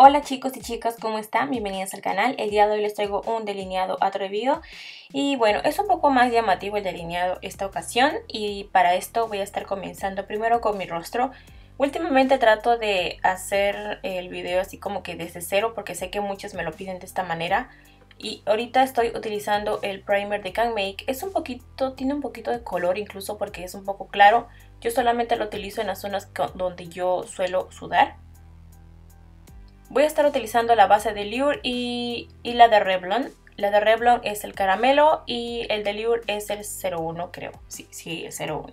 Hola chicos y chicas, ¿cómo están? Bienvenidos al canal. El día de hoy les traigo un delineado atrevido y bueno, es un poco más llamativo el delineado esta ocasión y para esto voy a estar comenzando primero con mi rostro. Últimamente trato de hacer el video así como que desde cero porque sé que muchos me lo piden de esta manera y ahorita estoy utilizando el primer de Can Make. Es un poquito, tiene un poquito de color incluso porque es un poco claro. Yo solamente lo utilizo en las zonas donde yo suelo sudar. Voy a estar utilizando la base de Lure y, la de Revlon. La de Revlon es el caramelo y el de Lure es el 01 creo. Sí, sí, el 01.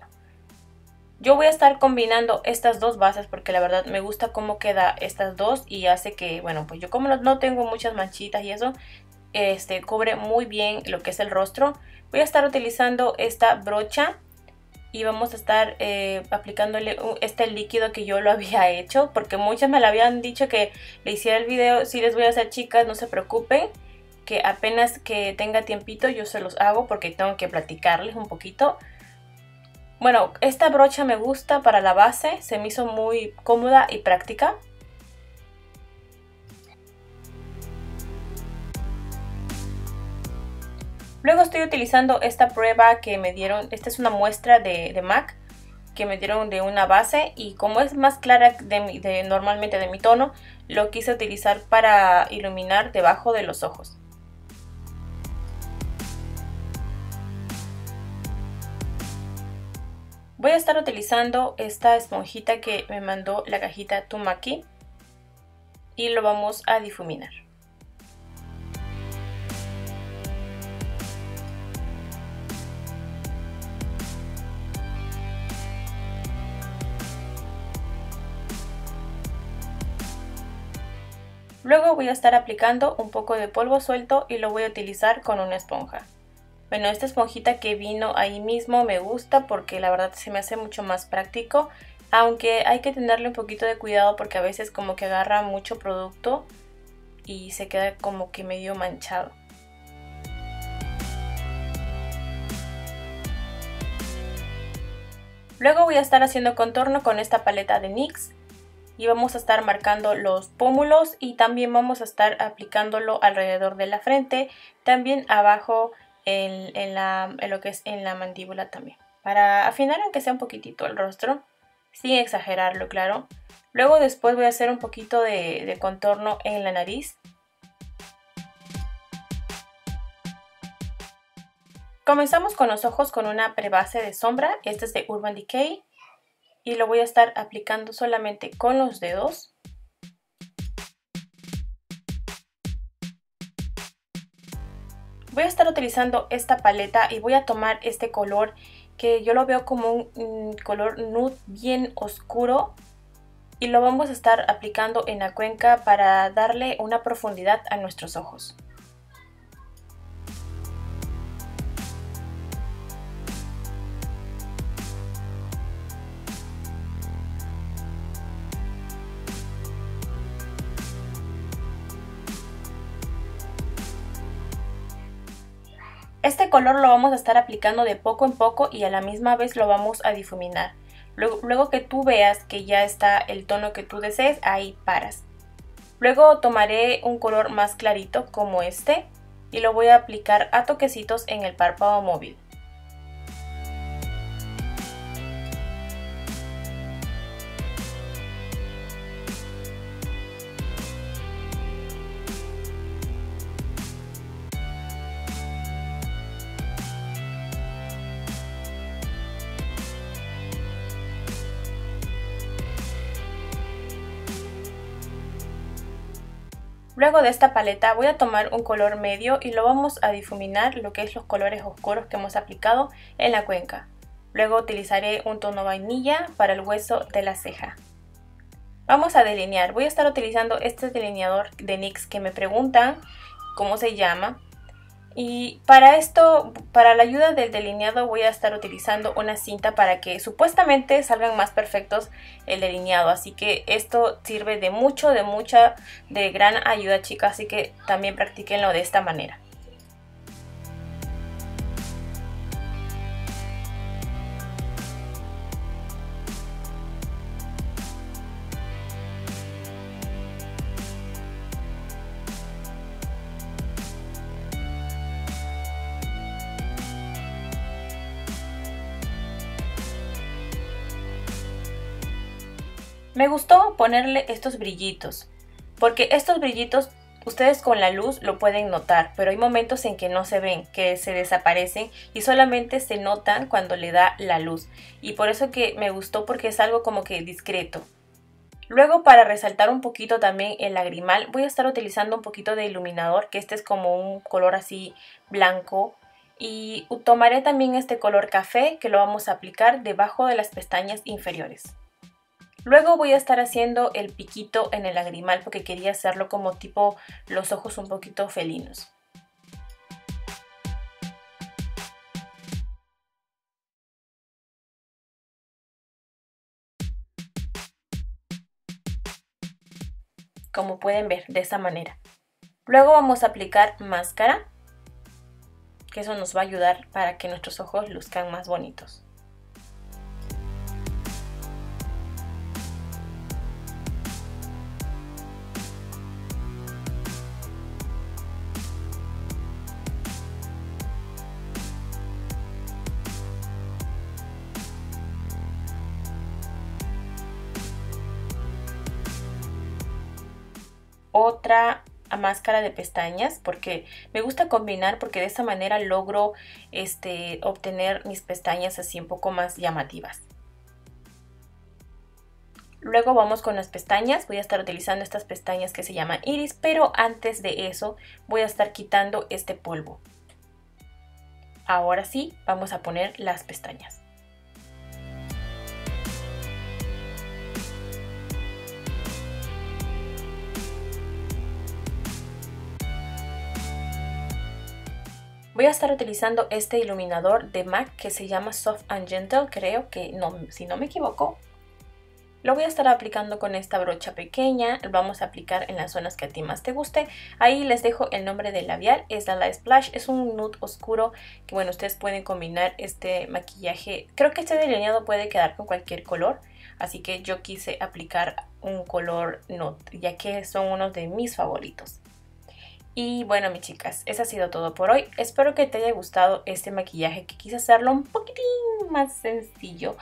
Yo voy a estar combinando estas dos bases porque la verdad me gusta cómo queda estas dos y hace que, bueno, pues yo como no tengo muchas manchitas y eso, este cubre muy bien lo que es el rostro. Voy a estar utilizando esta brocha y vamos a estar eh, aplicándole este líquido que yo lo había hecho porque muchas me lo habían dicho que le hiciera el video si les voy a hacer chicas no se preocupen que apenas que tenga tiempito yo se los hago porque tengo que platicarles un poquito bueno esta brocha me gusta para la base se me hizo muy cómoda y práctica Luego estoy utilizando esta prueba que me dieron, esta es una muestra de, MAC que me dieron de una base y como es más clara de, normalmente de mi tono, lo quise utilizar para iluminar debajo de los ojos. Voy a estar utilizando esta esponjita que me mandó la cajita Tumaki y lo vamos a difuminar. Luego voy a estar aplicando un poco de polvo suelto y lo voy a utilizar con una esponja. Bueno, esta esponjita que vino ahí mismo me gusta porque la verdad se me hace mucho más práctico. Aunque hay que tenerle un poquito de cuidado porque a veces como que agarra mucho producto y se queda como que medio manchado. Luego voy a estar haciendo contorno con esta paleta de NYX y vamos a estar marcando los pómulos y también vamos a estar aplicándolo alrededor de la frente, también abajo en, la, lo que es en la mandíbula también. Para afinar aunque sea un poquitito el rostro, sin exagerarlo, claro. Luego después voy a hacer un poquito de, de contorno en la nariz. Comenzamos con los ojos con una prebase de sombra, este es de Urban Decay y lo voy a estar aplicando solamente con los dedos. Voy a estar utilizando esta paleta y voy a tomar este color que yo lo veo como un color nude bien oscuro y lo vamos a estar aplicando en la cuenca para darle una profundidad a nuestros ojos. Este color lo vamos a estar aplicando de poco en poco y a la misma vez lo vamos a difuminar. Luego, que tú veas que ya está el tono que tú desees, ahí paras. Luego tomaré un color más clarito como este y lo voy a aplicar a toquecitos en el párpado móvil. Luego de esta paleta voy a tomar un color medio y lo vamos a difuminar lo que es los colores oscuros que hemos aplicado en la cuenca. Luego utilizaré un tono vainilla para el hueso de la ceja. Vamos a delinear. Voy a estar utilizando este delineador de NYX que me preguntan cómo se llama. Y para esto, para la ayuda del delineado voy a estar utilizando una cinta para que supuestamente salgan más perfectos el delineado. Así que esto sirve de mucho, de mucha, de gran ayuda chicas. Así que también practiquenlo de esta manera. Me gustó ponerle estos brillitos, porque estos brillitos ustedes con la luz lo pueden notar, pero hay momentos en que no se ven, que se desaparecen y solamente se notan cuando le da la luz. Y por eso que me gustó porque es algo como que discreto. Luego para resaltar un poquito también el lagrimal voy a estar utilizando un poquito de iluminador, que este es como un color así blanco. Y tomaré también este color café que lo vamos a aplicar debajo de las pestañas inferiores. Luego voy a estar haciendo el piquito en el lagrimal porque quería hacerlo como tipo los ojos un poquito felinos. Como pueden ver, de esa manera. Luego vamos a aplicar máscara, que eso nos va a ayudar para que nuestros ojos luzcan más bonitos. Otra máscara de pestañas porque me gusta combinar porque de esta manera logro este, obtener mis pestañas así un poco más llamativas. Luego vamos con las pestañas, voy a estar utilizando estas pestañas que se llaman iris, pero antes de eso voy a estar quitando este polvo. Ahora sí, vamos a poner las pestañas. Voy a estar utilizando este iluminador de MAC que se llama Soft and Gentle, creo que no, si no me equivoco. Lo voy a estar aplicando con esta brocha pequeña, vamos a aplicar en las zonas que a ti más te guste. Ahí les dejo el nombre del labial, es la Light Splash, es un nude oscuro que bueno, ustedes pueden combinar este maquillaje. Creo que este delineado puede quedar con cualquier color, así que yo quise aplicar un color nude, ya que son unos de mis favoritos. Y bueno, mis chicas, eso ha sido todo por hoy. Espero que te haya gustado este maquillaje, que quise hacerlo un poquitín más sencillo.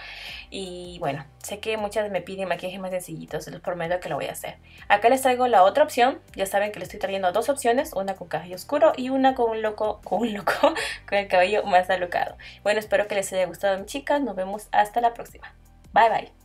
Y bueno, sé que muchas me piden maquillajes más sencillitos, les prometo que lo voy a hacer. Acá les traigo la otra opción. Ya saben que les estoy trayendo dos opciones, una con cabello oscuro y una con un loco, con un loco, con el cabello más alocado. Bueno, espero que les haya gustado, mis chicas. Nos vemos hasta la próxima. Bye, bye.